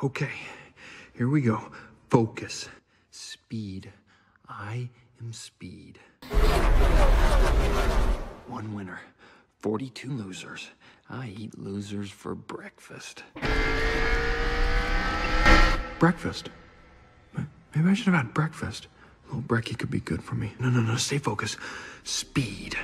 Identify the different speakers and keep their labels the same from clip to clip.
Speaker 1: Okay, here we go. Focus. Speed. I am speed. One winner, 42 losers. I eat losers for breakfast. Breakfast? Maybe I should have had breakfast. A little brekkie could be good for me. No, no, no, stay focused. Speed.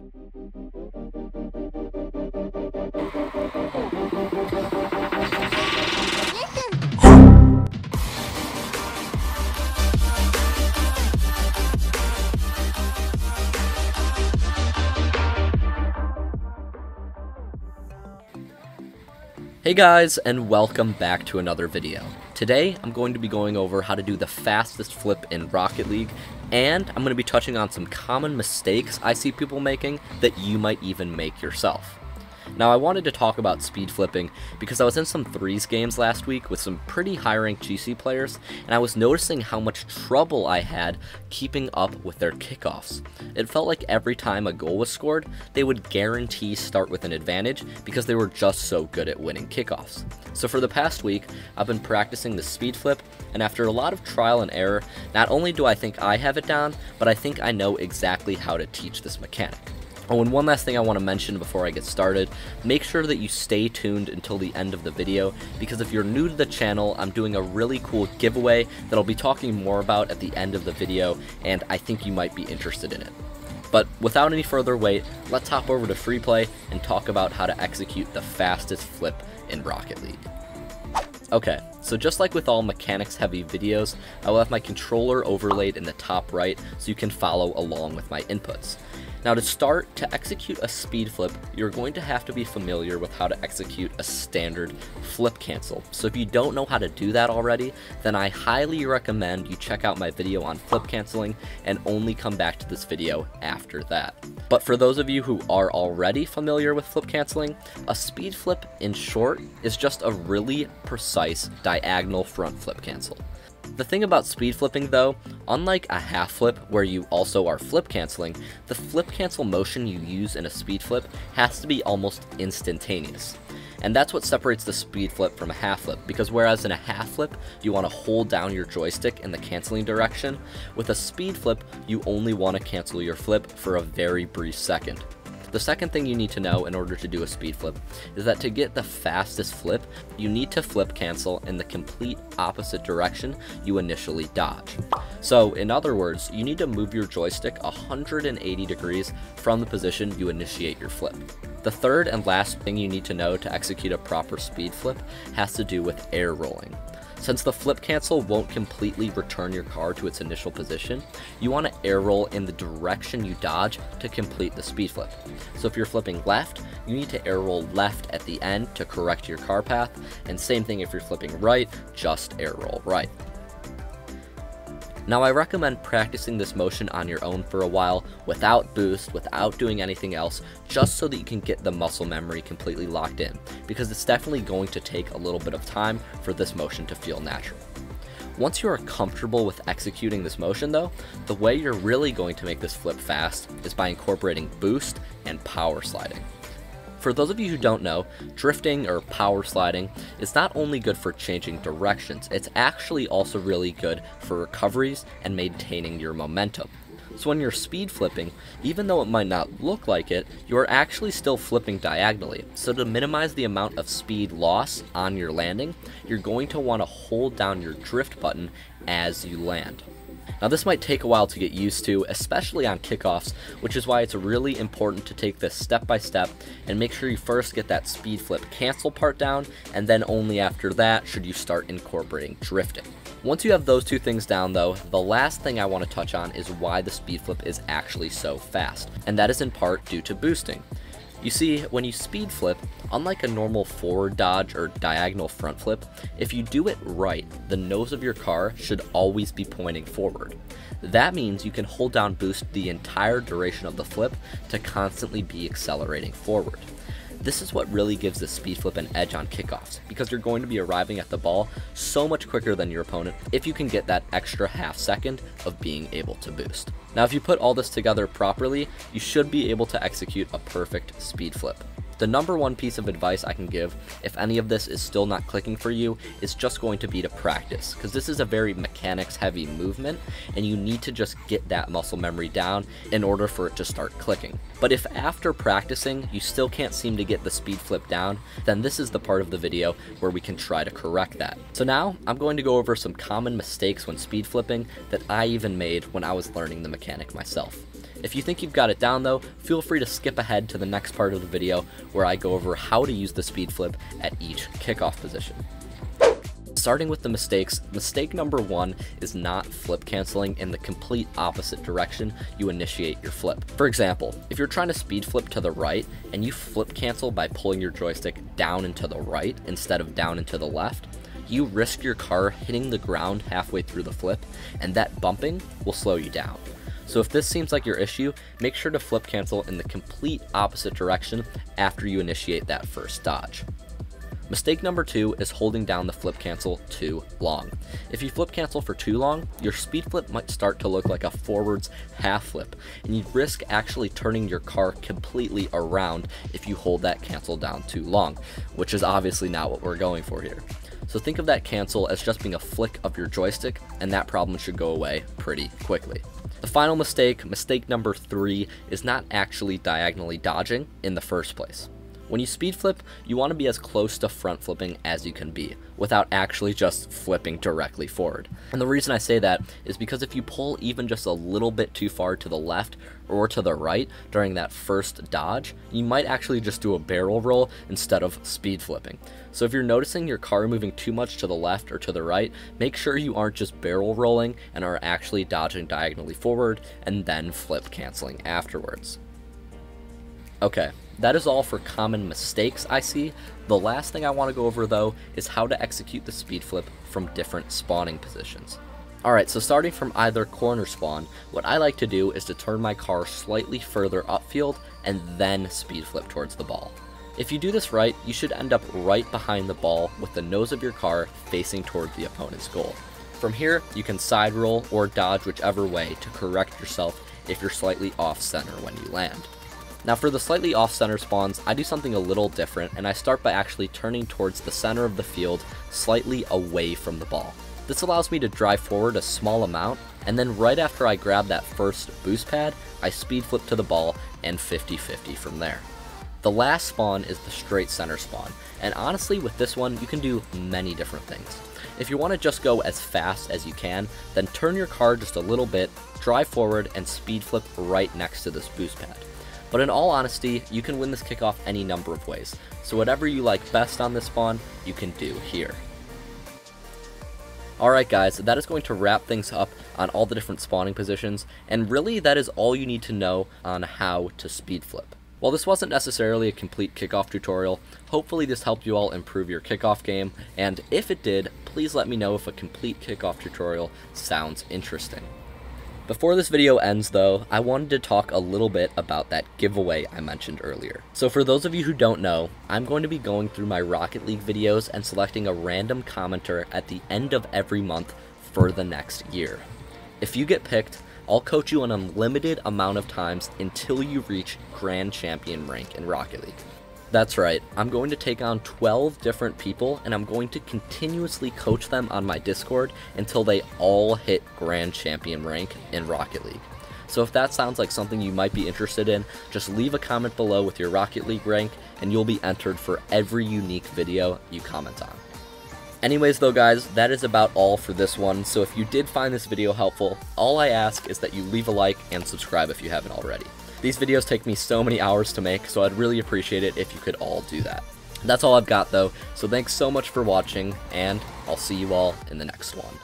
Speaker 2: Hey guys, and welcome back to another video. Today, I'm going to be going over how to do the fastest flip in Rocket League, and I'm going to be touching on some common mistakes I see people making that you might even make yourself. Now, I wanted to talk about speed flipping because I was in some threes games last week with some pretty high ranked GC players, and I was noticing how much trouble I had keeping up with their kickoffs. It felt like every time a goal was scored, they would guarantee start with an advantage because they were just so good at winning kickoffs. So, for the past week, I've been practicing the speed flip, and after a lot of trial and error, not only do I think I have it down, but I think I know exactly how to teach this mechanic. Oh, and one last thing I want to mention before I get started, make sure that you stay tuned until the end of the video, because if you're new to the channel, I'm doing a really cool giveaway that I'll be talking more about at the end of the video, and I think you might be interested in it. But without any further wait, let's hop over to free play and talk about how to execute the fastest flip in Rocket League. Okay, so just like with all mechanics heavy videos, I will have my controller overlaid in the top right so you can follow along with my inputs. Now to start, to execute a speed flip, you're going to have to be familiar with how to execute a standard flip cancel. So if you don't know how to do that already, then I highly recommend you check out my video on flip canceling and only come back to this video after that. But for those of you who are already familiar with flip canceling, a speed flip in short is just a really precise diagonal front flip cancel. The thing about speed flipping though, unlike a half flip where you also are flip canceling, the flip cancel motion you use in a speed flip has to be almost instantaneous. And that's what separates the speed flip from a half flip, because whereas in a half flip, you want to hold down your joystick in the canceling direction, with a speed flip, you only want to cancel your flip for a very brief second. The second thing you need to know in order to do a speed flip is that to get the fastest flip, you need to flip cancel in the complete opposite direction you initially dodge. So in other words, you need to move your joystick 180 degrees from the position you initiate your flip. The third and last thing you need to know to execute a proper speed flip has to do with air rolling. Since the flip cancel won't completely return your car to its initial position, you want to air roll in the direction you dodge to complete the speed flip. So if you're flipping left, you need to air roll left at the end to correct your car path, and same thing if you're flipping right, just air roll right. Now I recommend practicing this motion on your own for a while without boost, without doing anything else, just so that you can get the muscle memory completely locked in, because it's definitely going to take a little bit of time for this motion to feel natural. Once you are comfortable with executing this motion though, the way you're really going to make this flip fast is by incorporating boost and power sliding. For those of you who don't know, drifting or power sliding is not only good for changing directions, it's actually also really good for recoveries and maintaining your momentum. So when you're speed flipping, even though it might not look like it, you're actually still flipping diagonally. So to minimize the amount of speed loss on your landing, you're going to want to hold down your drift button as you land. Now this might take a while to get used to, especially on kickoffs, which is why it's really important to take this step by step and make sure you first get that speed flip cancel part down, and then only after that should you start incorporating drifting. Once you have those two things down though, the last thing I want to touch on is why the speed flip is actually so fast, and that is in part due to boosting. You see, when you speed flip, unlike a normal forward dodge or diagonal front flip, if you do it right, the nose of your car should always be pointing forward. That means you can hold down boost the entire duration of the flip to constantly be accelerating forward. This is what really gives the speed flip an edge on kickoffs, because you're going to be arriving at the ball so much quicker than your opponent if you can get that extra half second of being able to boost. Now if you put all this together properly, you should be able to execute a perfect speed flip. The number one piece of advice I can give, if any of this is still not clicking for you, is just going to be to practice, because this is a very mechanics heavy movement, and you need to just get that muscle memory down in order for it to start clicking. But if after practicing you still can't seem to get the speed flip down, then this is the part of the video where we can try to correct that. So now I'm going to go over some common mistakes when speed flipping that I even made when I was learning the mechanic myself. If you think you've got it down though, feel free to skip ahead to the next part of the video where I go over how to use the speed flip at each kickoff position. Starting with the mistakes, mistake number one is not flip canceling in the complete opposite direction you initiate your flip. For example, if you're trying to speed flip to the right and you flip cancel by pulling your joystick down and to the right instead of down and to the left, you risk your car hitting the ground halfway through the flip, and that bumping will slow you down. So if this seems like your issue, make sure to flip cancel in the complete opposite direction after you initiate that first dodge. Mistake number two is holding down the flip cancel too long. If you flip cancel for too long, your speed flip might start to look like a forwards half flip, and you risk actually turning your car completely around if you hold that cancel down too long, which is obviously not what we're going for here. So think of that cancel as just being a flick of your joystick, and that problem should go away pretty quickly. The final mistake, mistake number three, is not actually diagonally dodging in the first place. When you speed flip, you want to be as close to front flipping as you can be, without actually just flipping directly forward. And the reason I say that is because if you pull even just a little bit too far to the left or to the right during that first dodge, you might actually just do a barrel roll instead of speed flipping. So if you're noticing your car moving too much to the left or to the right, make sure you aren't just barrel rolling and are actually dodging diagonally forward and then flip canceling afterwards. Okay, that is all for common mistakes I see. The last thing I want to go over though is how to execute the speed flip from different spawning positions. Alright, so starting from either corner spawn, what I like to do is to turn my car slightly further upfield and then speed flip towards the ball. If you do this right, you should end up right behind the ball with the nose of your car facing toward the opponent's goal. From here, you can side roll or dodge whichever way to correct yourself if you're slightly off center when you land. Now for the slightly off-center spawns, I do something a little different, and I start by actually turning towards the center of the field, slightly away from the ball. This allows me to drive forward a small amount, and then right after I grab that first boost pad, I speed flip to the ball and 50-50 from there. The last spawn is the straight center spawn, and honestly with this one you can do many different things. If you want to just go as fast as you can, then turn your car just a little bit, drive forward, and speed flip right next to this boost pad. But in all honesty, you can win this kickoff any number of ways, so whatever you like best on this spawn, you can do here. Alright guys, that is going to wrap things up on all the different spawning positions, and really that is all you need to know on how to speed flip. While this wasn't necessarily a complete kickoff tutorial, hopefully this helped you all improve your kickoff game, and if it did, please let me know if a complete kickoff tutorial sounds interesting. Before this video ends though, I wanted to talk a little bit about that giveaway I mentioned earlier. So for those of you who don't know, I'm going to be going through my Rocket League videos and selecting a random commenter at the end of every month for the next year. If you get picked, I'll coach you an unlimited amount of times until you reach Grand Champion rank in Rocket League. That's right, I'm going to take on 12 different people and I'm going to continuously coach them on my Discord until they all hit Grand Champion rank in Rocket League. So if that sounds like something you might be interested in, just leave a comment below with your Rocket League rank and you'll be entered for every unique video you comment on. Anyways though guys, that is about all for this one, so if you did find this video helpful, all I ask is that you leave a like and subscribe if you haven't already. These videos take me so many hours to make, so I'd really appreciate it if you could all do that. That's all I've got though, so thanks so much for watching, and I'll see you all in the next one.